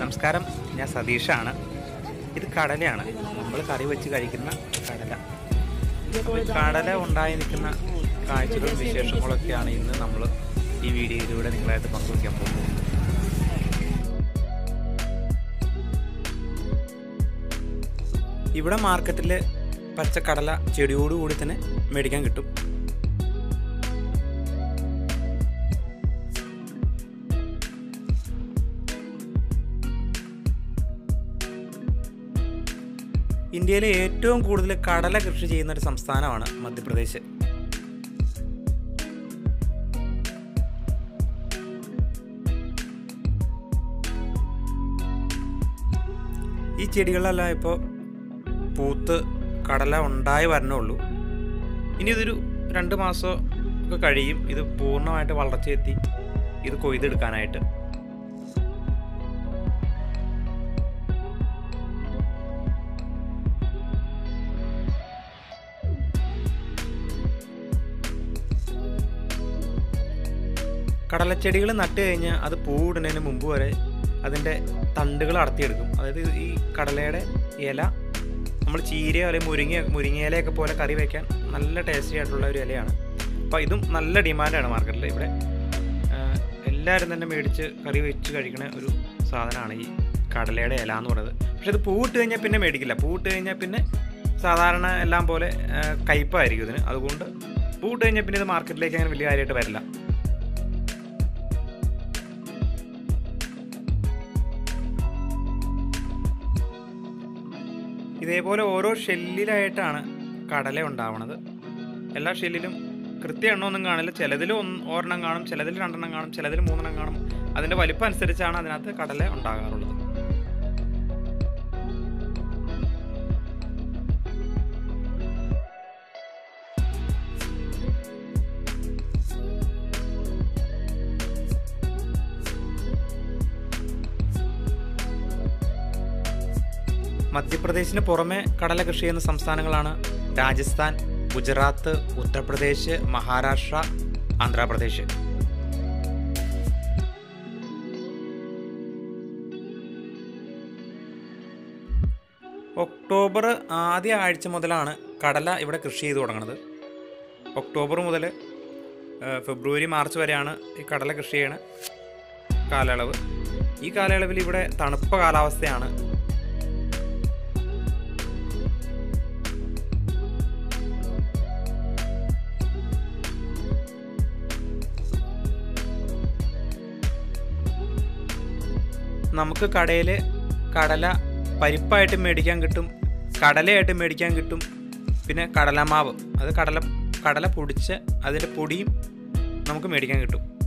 നമസ്കാരം. ഞാൻ സതീഷാണ്. ഇത് കടലയാണ്. നമ്മൾ കറി വെച്ച് കഴിക്കുന്ന കടല. കടല ഉണ്ടായി നിൽക്കുന്ന കാഴ്ചകളും വിശേഷങ്ങളൊക്കെയാണ് ഇന്ന് നമ്മൾ ഈ വീഡിയോയിലൂടെ നിങ്ങളായിട്ട് പങ്കുവയ്ക്കാൻ പോകുന്നത്. ഇവിടെ മാർക്കറ്റിൽ പച്ചക്കടല ചെടിയോടുകൂടി തന്നെ മേടിക്കാൻ കിട്ടും. ഇന്ത്യയിലെ ഏറ്റവും കൂടുതൽ കടല കൃഷി ചെയ്യുന്ന ഒരു സംസ്ഥാനമാണ് മധ്യപ്രദേശ്. ഈ ചെടികളെല്ലാം ഇപ്പോൾ പൂത്ത് കടല ഉണ്ടായി വരണുള്ളൂ ഇനി ഇതൊരു രണ്ട് മാസം ഒക്കെ കഴിയും. ഇത് പൂർണമായിട്ട് വളർച്ചയെത്തി ഇത് കൊയ്തെടുക്കാനായിട്ട്. കടലച്ചെടികൾ നട്ട് കഴിഞ്ഞാൽ അത് പൂവിടുന്നതിന് മുമ്പ് വരെ അതിന്റെ തണ്ടുകൾ അടർത്തിയെടുക്കും അതായത് ഈ കടലയുടെ ഇല നമ്മൾ ചീരയോ അല്ലെങ്കിൽ മുരിങ്ങ മുരിങ്ങയിലയൊക്കെ പോലെ കറി വയ്ക്കാൻ നല്ല ടേസ്റ്റി ആയിട്ടുള്ള ഒരു ഇലയാണ്. അപ്പോൾ ഇതും നല്ല ഡിമാൻഡാണ് മാർക്കറ്റിൽ ഇവിടെ എല്ലാവരും തന്നെ മേടിച്ച് കറി വെച്ച് കഴിക്കുന്ന ഒരു സാധനമാണ് ഈ കടലയുടെ ഇല എന്ന് പറയുന്നത്. പക്ഷെ ഇത് പൂവിട്ട് കഴിഞ്ഞാൽ പിന്നെ മേടിക്കില്ല. പൂവിട്ട് കഴിഞ്ഞാൽ പിന്നെ സാധാരണ എല്ലാം പോലെ കയ്പായിരിക്കും ഇതിന്. അതുകൊണ്ട് പൂവിട്ട് കഴിഞ്ഞാൽ പിന്നെ ഇത് മാർക്കറ്റിലേക്ക് അങ്ങനെ വലിയ കാര്യമായിട്ട് വരില്ല. ഇതേപോലെ ഓരോ ഷെല്ലിലായിട്ടാണ് കടല ഉണ്ടാവുന്നത് എല്ലാ ഷെല്ലിലും കൃത്യ എണ്ണമൊന്നും കാണില്ല. ചിലതിൽ ഒന്ന് ഒരെണ്ണം കാണും ചിലതിൽ രണ്ടെണ്ണം കാണും ചിലതിൽ മൂന്നെണ്ണം കാണും. അതിന്റെ വലിപ്പം അനുസരിച്ചാണ് അതിനകത്ത് കടല ഉണ്ടാകാറുള്ളത്. മധ്യപ്രദേശിന് പുറമെ കടല കൃഷി ചെയ്യുന്ന സംസ്ഥാനങ്ങളാണ് രാജസ്ഥാൻ ഗുജറാത്ത് ഉത്തർപ്രദേശ് മഹാരാഷ്ട്ര ആന്ധ്രാപ്രദേശ്. ഒക്ടോബർ ആദ്യ ആഴ്ച മുതലാണ് കടല ഇവിടെ കൃഷി ചെയ്തു തുടങ്ങുന്നത്. ഒക്ടോബർ മുതൽ ഫെബ്രുവരി മാർച്ച് വരെയാണ് ഈ കടല കൃഷി ചെയ്യണ കാലയളവ്. ഈ കാലയളവിൽ ഇവിടെ തണുപ്പ് കാലാവസ്ഥയാണ് നമുക്ക് കടയിൽ കടല പരിപ്പായിട്ട് മേടിക്കാൻ കിട്ടും കടലയായിട്ട് മേടിക്കാൻ കിട്ടും പിന്നെ കടലമാവ്. അത് കടല കടല പൊടിച്ച് അതിന്റെ പൊടിയും നമുക്ക് മേടിക്കാൻ കിട്ടും.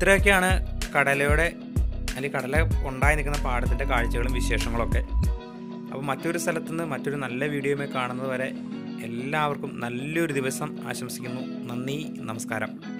ഇത്രയൊക്കെയാണ് കടലയുടെ അല്ലെങ്കിൽ കടല ഉണ്ടായി നിൽക്കുന്ന പാടത്തിന്റെ കാഴ്ചകളും വിശേഷങ്ങളൊക്കെ. അപ്പോൾ മറ്റൊരു സ്ഥലത്തുനിന്ന് മറ്റൊരു നല്ല വീഡിയോയുമായി കാണുന്നത് വരെ എല്ലാവർക്കും നല്ലൊരു ദിവസം ആശംസിക്കുന്നു. നന്ദി നമസ്കാരം.